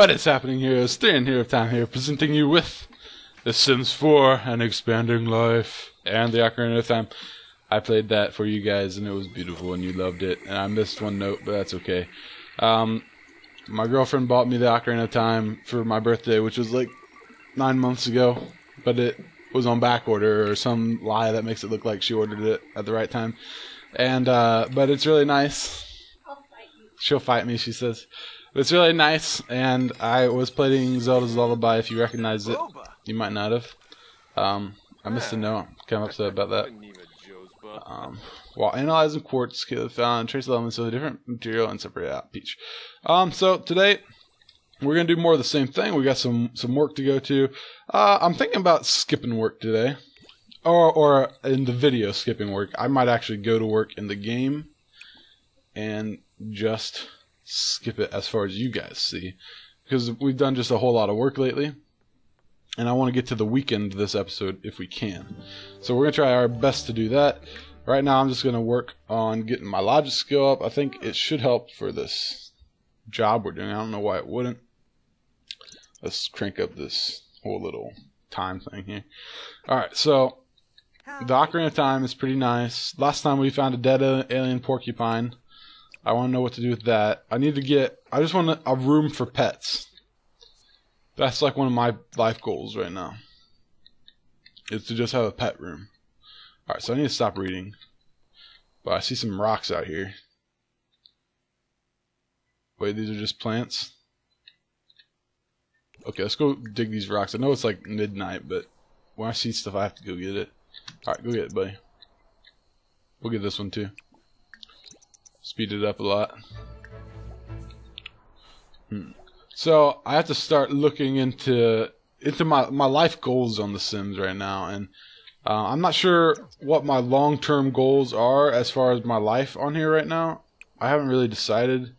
What is happening here? Staying here of time here, presenting you with The Sims 4, and Expanding Life, and the Ocarina of Time. I played that for you guys, and it was beautiful, and you loved it. And I missed one note, but that's okay. Um, my girlfriend bought me the Ocarina of Time for my birthday, which was like nine months ago, but it was on back order or some lie that makes it look like she ordered it at the right time. And uh, but it's really nice. She'll fight me, she says. It's really nice, and I was playing Zelda's Lullaby. If you recognize it, you might not have. Um, I missed a note. I'm kind of upset about that. Um, while analyzing quartz, Caleb found trace elements of a different material and separated out peach. Um, so today we're gonna do more of the same thing. We got some some work to go to. Uh, I'm thinking about skipping work today, or or in the video skipping work. I might actually go to work in the game, and just skip it as far as you guys see, because we've done just a whole lot of work lately. And I want to get to the weekend this episode if we can. So we're going to try our best to do that. Right now, I'm just going to work on getting my logic skill up. I think it should help for this job we're doing. I don't know why it wouldn't. Let's crank up this whole little time thing here. Alright, so the Ocarina of Time is pretty nice. Last time we found a dead alien porcupine. I want to know what to do with that. I need to get. I just want a room for pets. That's like one of my life goals right now. Is to just have a pet room. Alright, so I need to stop reading. But I see some rocks out here. Wait, these are just plants? Okay, let's go dig these rocks. I know it's like midnight, but when I see stuff, I have to go get it. Alright, go get it, buddy. We'll get this one too. Speed it up a lot. Hmm. So I have to start looking into into my my life goals on The Sims right now, and uh, I'm not sure what my long term goals are as far as my life on here right now. I haven't really decided.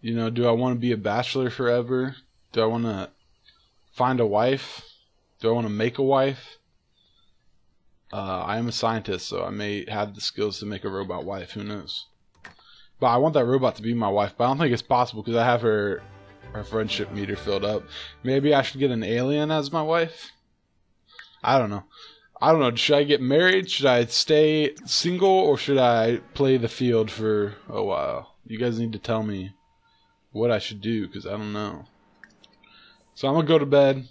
You know, do I want to be a bachelor forever? Do I want to find a wife? Do I want to make a wife? Uh, I am a scientist, so I may have the skills to make a robot wife. Who knows? But I want that robot to be my wife, but I don't think it's possible because I have her her friendship meter filled up. Maybe I should get an alien as my wife. I don't know. I don't know. Should I get married? Should I stay single, or should I play the field for a while? You guys need to tell me what I should do because I don't know. So I'm gonna go to bed.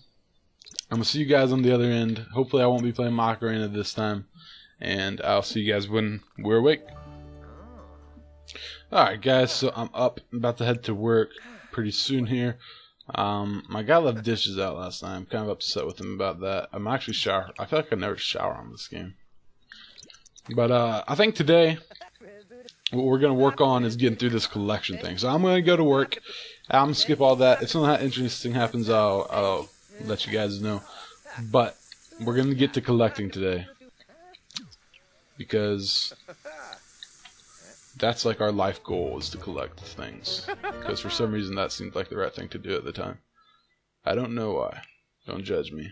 I'm gonna see you guys on the other end. Hopefully, I won't be playing Macarena this time, and I'll see you guys when we're awake. Alright guys, so I'm up, I'm about to head to work pretty soon here. Um, my guy left dishes out last night. I'm kind of upset with him about that. I'm actually shower. I feel like I never shower on this game. But uh, I think today what we're gonna work on is getting through this collection thing. So I'm gonna go to work. I'm gonna skip all that. If something interesting happens, I'll I'll let you guys know. But we're gonna get to collecting today because that's like our life goal is to collect things. Because for some reason that seemed like the right thing to do at the time. I don't know why. Don't judge me.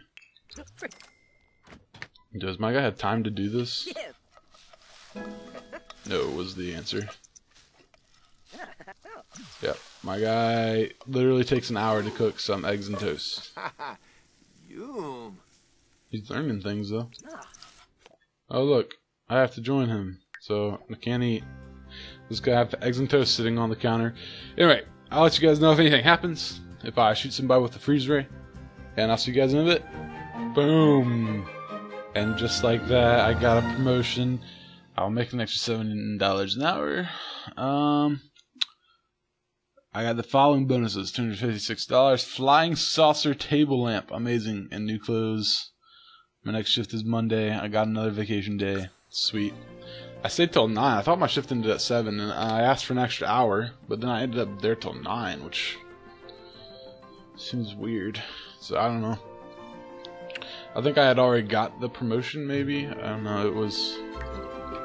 Does my guy have time to do this? No, was the answer. Yep, my guy literally takes an hour to cook some eggs and toast. He's learning things though. Oh look, I have to join him, so I can't eat. Just gonna have eggs and toast sitting on the counter. Anyway, I'll let you guys know if anything happens. If I shoot somebody with a freeze ray. And I'll see you guys in a bit. Boom! And just like that, I got a promotion. I'll make an extra seven dollars an hour. Um, I got the following bonuses: two hundred fifty-six dollars, flying saucer table lamp, amazing, and new clothes. My next shift is Monday. I got another vacation day. Sweet. I stayed till 9. I thought my shift ended at 7, and I asked for an extra hour, but then I ended up there till 9, which seems weird. So I don't know. I think I had already got the promotion, maybe. I don't know. It was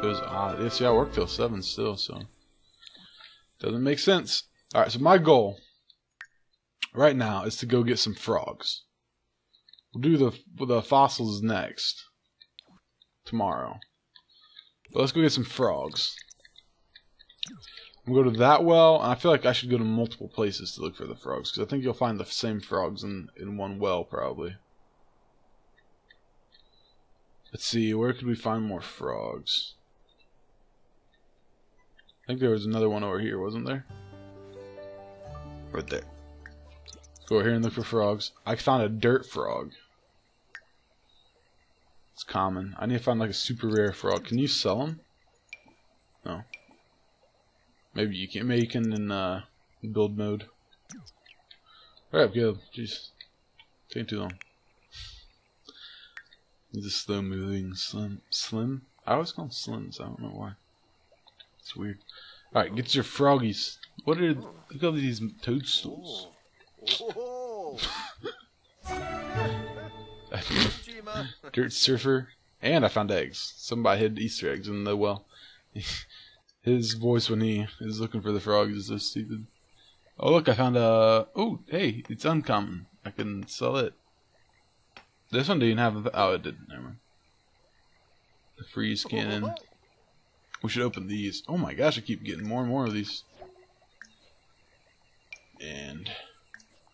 it was odd. Yeah, see, I work till 7 still, so doesn't make sense. All right, so my goal right now is to go get some frogs. We'll do the the fossils next tomorrow. But let's go get some frogs. We'll go to that well, and I feel like I should go to multiple places to look for the frogs, because I think you'll find the same frogs in, in one well, probably. Let's see, where could we find more frogs? I think there was another one over here, wasn't there? Right there. Go over here and look for frogs. I found a dirt frog. It's common. I need to find like a super rare frog. Can you sell them? No. Maybe you can. Maybe you can in uh, build mode. Alright, good. Jeez. Taking too long. He's a slow moving slim. Slim? I always call them slims. I don't know why. It's weird. Alright, get your froggies. What are. Look at these toadstools. Dirt surfer. And I found eggs. Somebody hid Easter eggs in the well. His voice when he is looking for the frogs is so stupid. Oh look, I found a. Oh, hey, it's uncommon. I can sell it. This one didn't have. A... Oh, it didn't. Never mind. The freeze cannon. We should open these. Oh my gosh, I keep getting more and more of these. And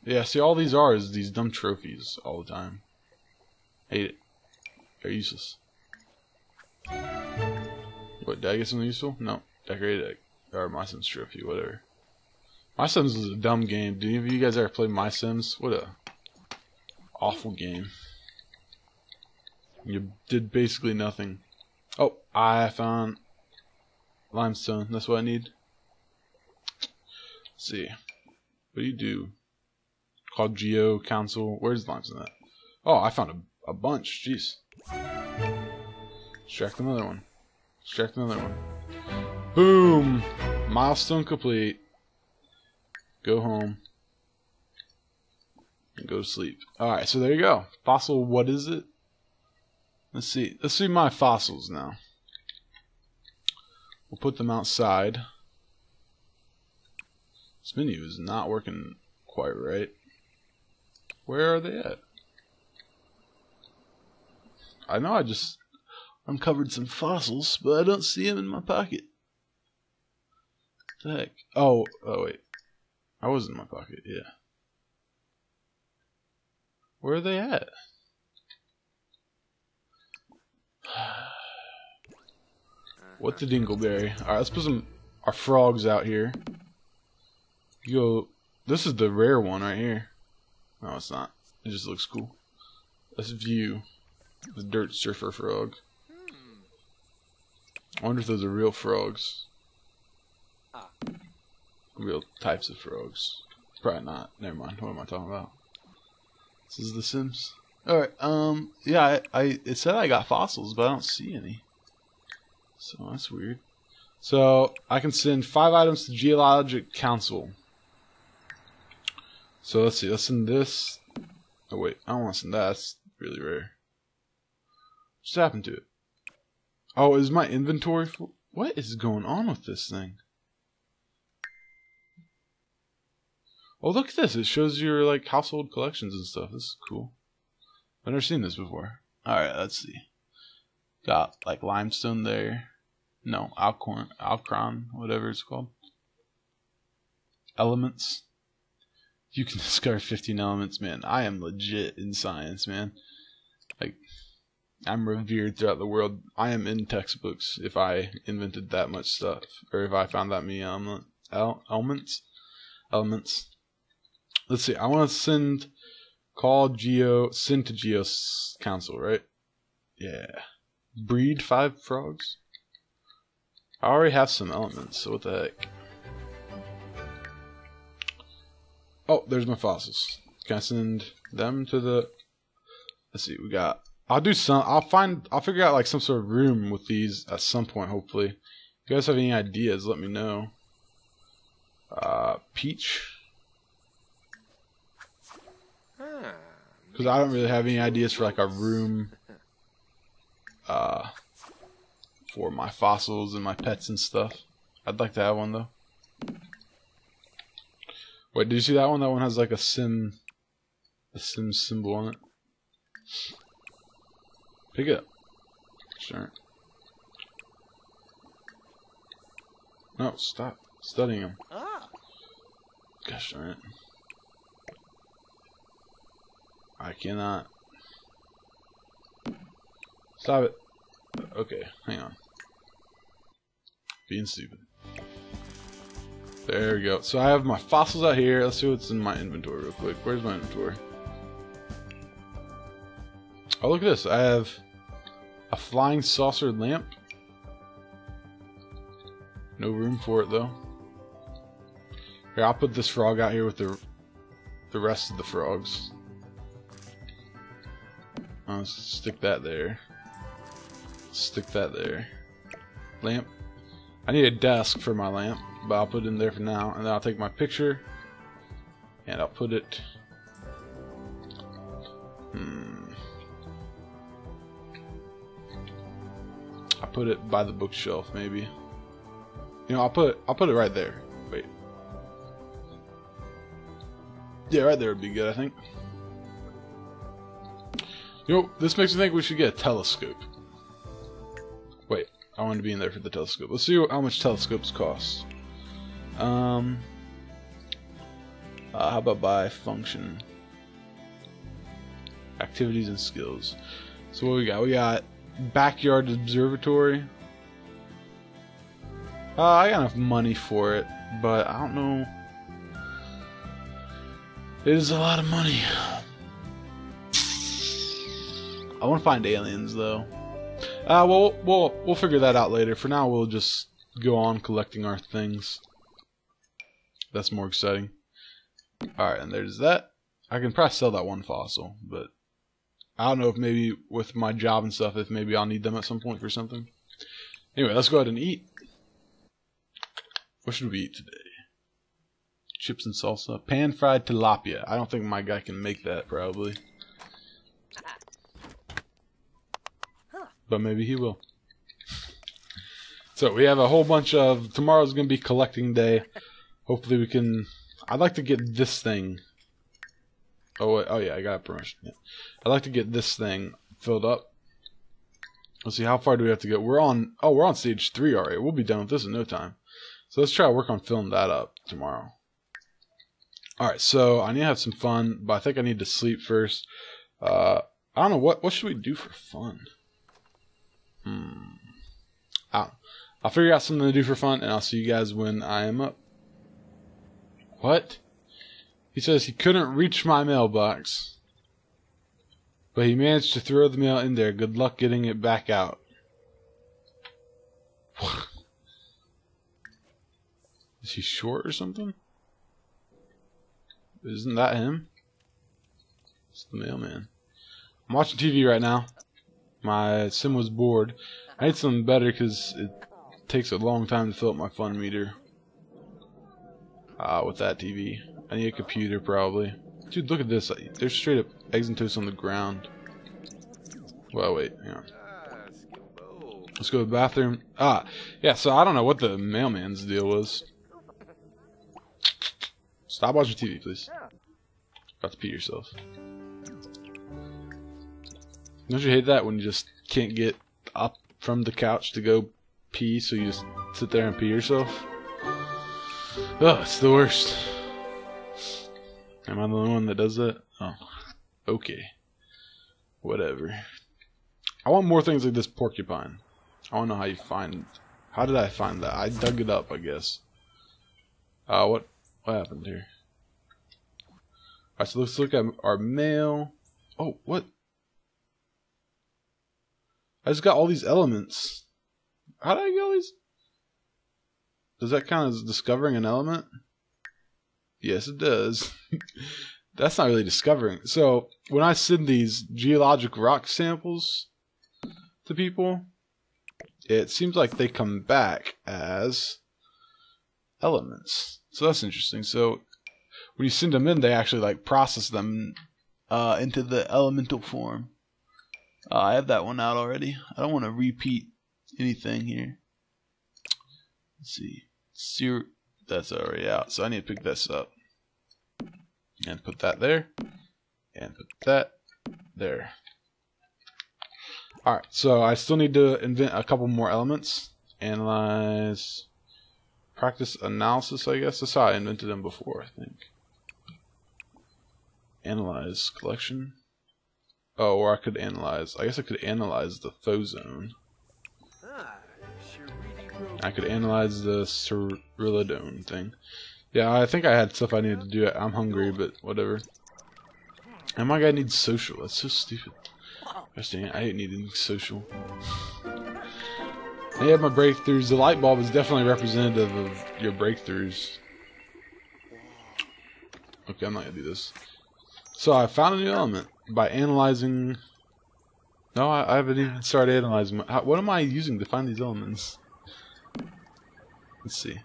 yeah, see, all these are is these dumb trophies all the time. Hate it. They're useless. What, did I get something useful? No. Decorated or My Sims trophy, whatever. My Sims was a dumb game. Do any of you guys ever play My Sims? What a awful game. You did basically nothing. Oh, I found limestone. That's what I need. Let's see. What do you do? Called Geo Council. Where's limestone at? Oh, I found a, a bunch. Jeez. Extract another one. Extract another one. Boom! Milestone complete. Go home. And go to sleep. Alright, so there you go. Fossil, what is it? Let's see. Let's see my fossils now. We'll put them outside. This menu is not working quite right. Where are they at? I know I just uncovered some fossils, but I don't see them in my pocket the heck? Oh, oh wait. I was in my pocket, yeah. Where are they at? what the dingleberry? Alright, let's put some our frogs out here. Go this is the rare one right here. No, it's not. It just looks cool. Let's view the dirt surfer frog. I wonder if those are real frogs real types of frogs. Probably not. Never mind. What am I talking about? This is The Sims. Alright, um, yeah, I, I, it said I got fossils, but I don't see any. So that's weird. So, I can send five items to Geologic Council. So let's see, let's send this. Oh wait, I don't want to send that, that's really rare. What's happened to it? Oh, is my inventory full? What is going on with this thing? Oh, look at this. It shows your like household collections and stuff. This is cool. I've never seen this before. Alright, let's see. Got like limestone there. No, alcorn, alcron, whatever it's called. Elements. You can discover 15 elements, man. I am legit in science, man. I'm revered throughout the world. I am in textbooks if I invented that much stuff. Or if I found that many element, elements. Elements. Let's see. I want to send call Geo send to Geo's council, right? Yeah. Breed five frogs. I already have some elements, so what the heck? Oh, there's my fossils. Can I send them to the? Let's see. We got. I'll do some. I'll find. I'll figure out like some sort of room with these at some point. Hopefully. If you guys have any ideas, let me know. Uh, peach. Because I don't really have any ideas for like a room uh, for my fossils and my pets and stuff. I'd like to have one though. Wait, did you see that one? That one has like a sim, a sim symbol on it. Pick it up. Sure. No, stop. studying him. Ah. Gosh darn it. I cannot. Stop it. Okay, hang on. Being stupid. There we go. So I have my fossils out here. Let's see what's in my inventory real quick. Where's my inventory? Oh, look at this. I have a flying saucer lamp. No room for it, though. Here, I'll put this frog out here with the the rest of the frogs. I'll stick that there. Stick that there. Lamp. I need a desk for my lamp, but I'll put it in there for now. And then I'll take my picture and I'll put it. Hmm. I'll put it by the bookshelf, maybe. You know, I'll put I'll put it right there. Wait. Yeah, right there would be good, I think. You know, this makes me think we should get a telescope. Wait, I want to be in there for the telescope. Let's see how much telescopes cost. Um, uh, how about by function? Activities and skills. So what we got? We got backyard observatory. Uh, I got enough money for it, but I don't know. It is a lot of money. I want to find aliens though. Uh, well, we'll we'll figure that out later. For now, we'll just go on collecting our things. That's more exciting. All right, and there's that. I can probably sell that one fossil, but I don't know if maybe with my job and stuff, if maybe I'll need them at some point for something. Anyway, let's go ahead and eat. What should we eat today? Chips and salsa. Pan fried tilapia. I don't think my guy can make that, probably. But maybe he will. So we have a whole bunch of... Tomorrow's going to be collecting day. Hopefully we can... I'd like to get this thing. Oh, wait, oh yeah, I got permission. Yeah. I'd like to get this thing filled up. Let's see, how far do we have to go? We're on... Oh, we're on stage 3 already. We'll be done with this in no time. So let's try to work on filling that up tomorrow. Alright, so I need to have some fun, but I think I need to sleep first. Uh, I don't know, what what should we do for fun? Hmm. I'll, I'll figure out something to do for fun, and I'll see you guys when I am up. What? He says he couldn't reach my mailbox. But he managed to throw the mail in there. Good luck getting it back out. Is he short or something? Isn't that him? It's the mailman. I'm watching TV right now. My sim was bored. I need something better because it takes a long time to fill up my fun meter. Ah, uh, with that TV. I need a computer probably. Dude, look at this. There's straight up eggs and toast on the ground. Well, wait, on. Let's go to the bathroom. Ah, yeah, so I don't know what the mailman's deal was. Stop watching TV, please. About to pee yourself. Don't you hate that when you just can't get up from the couch to go pee, so you just sit there and pee yourself? Oh, it's the worst. Am I the only one that does that? Oh, okay. Whatever. I want more things like this porcupine. I want to know how you find. How did I find that? I dug it up, I guess. Uh, what what happened here? Alright, so let's look at our mail. Oh, what? I just got all these elements. How did I get all these? Does that count as discovering an element? Yes, it does. That's not really discovering. So, when I send these geologic rock samples to people, it seems like they come back as elements. So that's interesting. So when you send them in, they actually like process them uh, into the elemental form. Uh, I have that one out already. I don't want to repeat anything here. Let's see. That's already out. So I need to pick this up. And put that there. And put that there. Alright, so I still need to invent a couple more elements. Analyze practice analysis, I guess. That's how I invented them before, I think. Analyze collection. Oh, or I could analyze. I guess I could analyze the foe zone. Ah, I could analyze the Ceruledone thing. Yeah, I think I had stuff I needed to do. I'm hungry, but whatever. And my guy needs social. That's so stupid. Dang it, I hate needing social. I have my breakthroughs. The light bulb is definitely representative of your breakthroughs. Okay, I'm not gonna do this. So I found a new element by analyzing. No, I, I haven't even started analyzing. How, what am I using to find these elements? Let's see.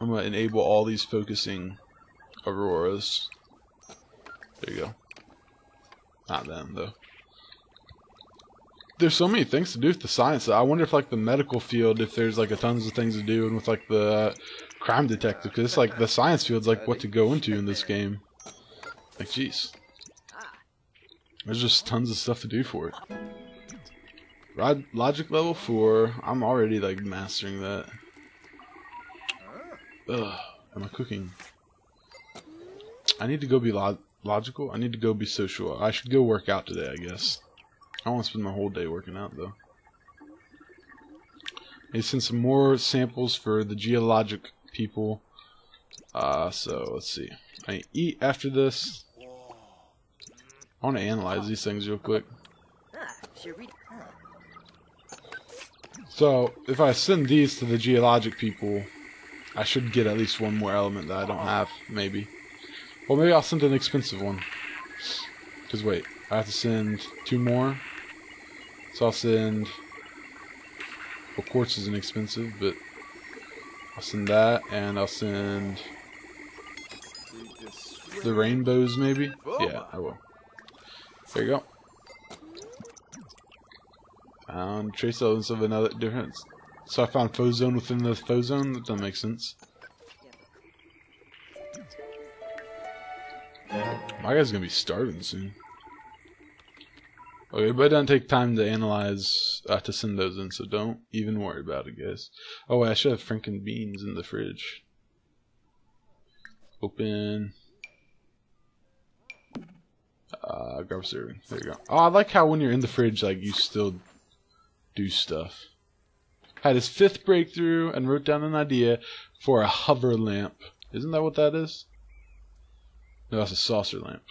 I'm gonna enable all these focusing auroras. There you go. Not them though. There's so many things to do with the science. I wonder if like the medical field, if there's like a tons of things to do, and with like the crime detective, because it's like the science field's like what to go into in this game. Like, jeez, there's just tons of stuff to do for it. Rod logic level four. I'm already like mastering that. Ugh, am I cooking? I need to go be log logical. I need to go be social. I should go work out today, I guess. I want to spend my whole day working out, though. They sent some more samples for the geologic people. Uh, so, let's see. I eat after this. I want to analyze these things real quick. So, if I send these to the geologic people, I should get at least one more element that I don't have, maybe. Well, maybe I'll send an expensive one. Because wait, I have to send two more. So I'll send... Well, quartz isn't expensive, but... I'll send that, and I'll send... The rainbows, maybe? Yeah, I will. There you go. Found trace elements of another difference. So I found foe zone within the foe zone? That doesn't make sense. My guy's gonna be starving soon. Okay, but it doesn't take time to analyze, uh, to send those in, so don't even worry about it, guys. Oh, wait, I should have franken beans in the fridge. Open. Uh, grab serving. There you go. Oh, I like how when you're in the fridge, like, you still do stuff had his fifth breakthrough and wrote down an idea for a hover lamp. Isn't that what that is? No, that's a saucer lamp.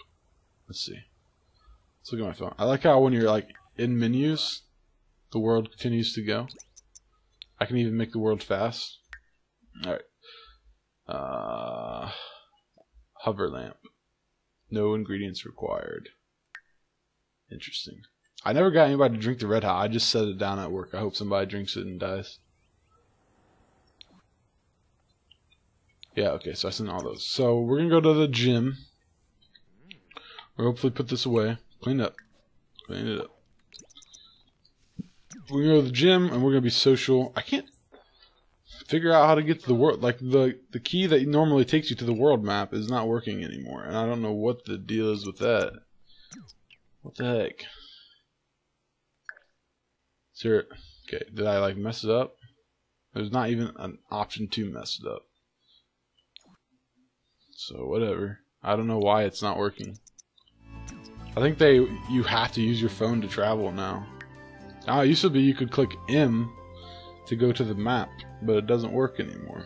Let's see. Let's look at my phone. I like how when you're like in menus, the world continues to go. I can even make the world fast. Alright. Uh, hover lamp. No ingredients required. Interesting. I never got anybody to drink the Red Hot. I just set it down at work. I hope somebody drinks it and dies. Yeah, okay, so I sent all those. So we're going to go to the gym. We'll hopefully put this away. Clean up. Clean it up. We're going to go to the gym and we're going to be social. I can't figure out how to get to the world. Like, the, the key that normally takes you to the world map is not working anymore. And I don't know what the deal is with that. What the heck? Sir, okay, did I like mess it up? There's not even an option to mess it up. So whatever. I don't know why it's not working. I think they you have to use your phone to travel now. Now it used to be you could click M to go to the map, but it doesn't work anymore.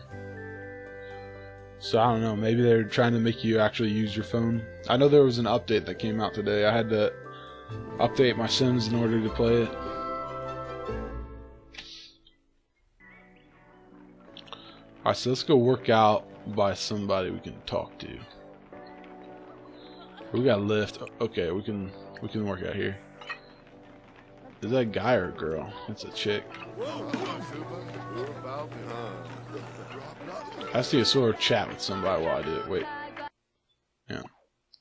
So I don't know, maybe they're trying to make you actually use your phone. I know there was an update that came out today. I had to update my Sims in order to play it. Alright, so let's go work out by somebody we can talk to. We got lift. Okay, we can we can work out here. Is that a guy or a girl? It's a chick. I see a sort of chat with somebody while I do it. Wait. Yeah.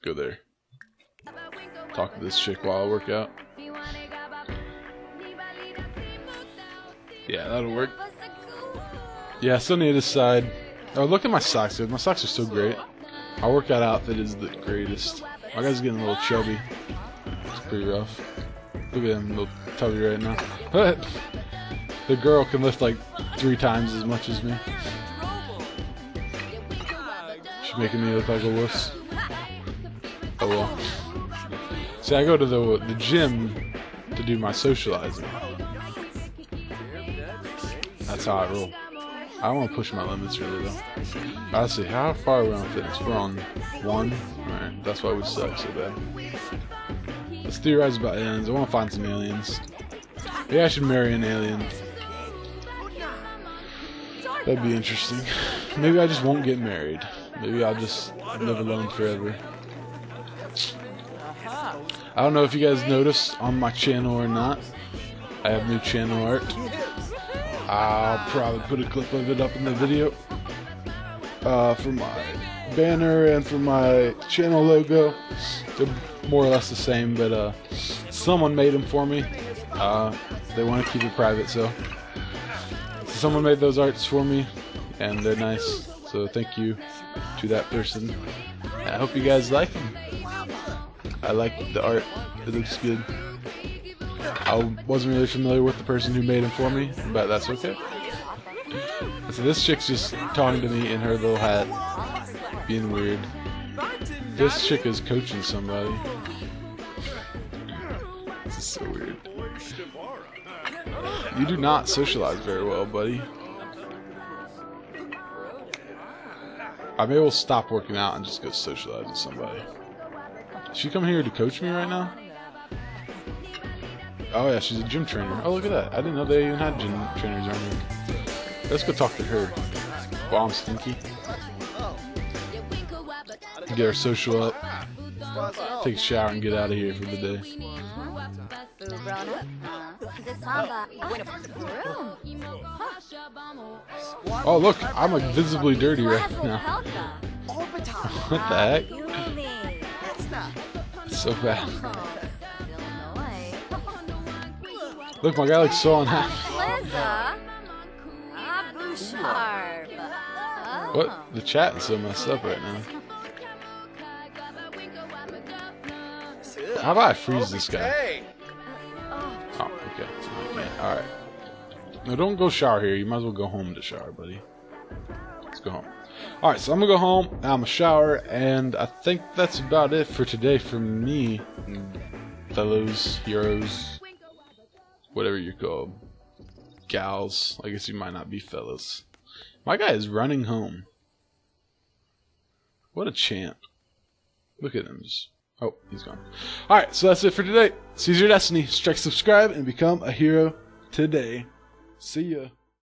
Go there. Talk to this chick while I work out. Yeah, that'll work. Yeah, still need to decide. Oh, look at my socks, dude. My socks are so great. My workout outfit is the greatest. My guy's getting a little chubby. It's pretty rough. Look at him, little tubby right now. But the girl can lift like three times as much as me. She's making me look like a wuss. Oh well. See, I go to the the gym to do my socializing. That's how I roll. I want to push my limits really though. I see how far are we on fitness? We're on one. Alright, that's why we suck so bad. Let's theorize about aliens. I want to find some aliens. Maybe I should marry an alien. That'd be interesting. Maybe I just won't get married. Maybe I'll just live alone forever. I don't know if you guys noticed on my channel or not. I have new channel art. I'll probably put a clip of it up in the video. Uh, for my banner and for my channel logo. They're more or less the same, but uh, someone made them for me. Uh, they want to keep it private, so. so someone made those arts for me, and they're nice. So thank you to that person. I hope you guys like them. I like the art. It looks good. I wasn't really familiar with the person who made them for me, but that's okay. So this chick's just talking to me in her little hat, being weird. This chick is coaching somebody. This is so weird. You do not socialize very well, buddy. I may well stop working out and just go socialize with somebody. Is she coming here to coach me right now? Oh yeah, she's a gym trainer. Oh look at that. I didn't know they even had gym trainers around here. Let's go talk to her. While I'm stinky. Get our social up. Take a shower and get out of here for the day. Oh look, I'm like visibly dirty right now. what the heck? It's so bad. Look, my guy looks so unhappy. What? Oh. The chat is so messed up right now. How about I freeze this guy? Oh, okay. Alright. No, don't go shower here. You might as well go home to shower, buddy. Let's go home. Alright, so I'm gonna go home, I'm gonna shower, and I think that's about it for today for me, fellows, heroes, whatever you're called. Gals. I guess you might not be fellas. My guy is running home. What a champ. Look at him. Just, oh, he's gone. Alright, so that's it for today. Seize your destiny. Strike subscribe and become a hero today. See ya.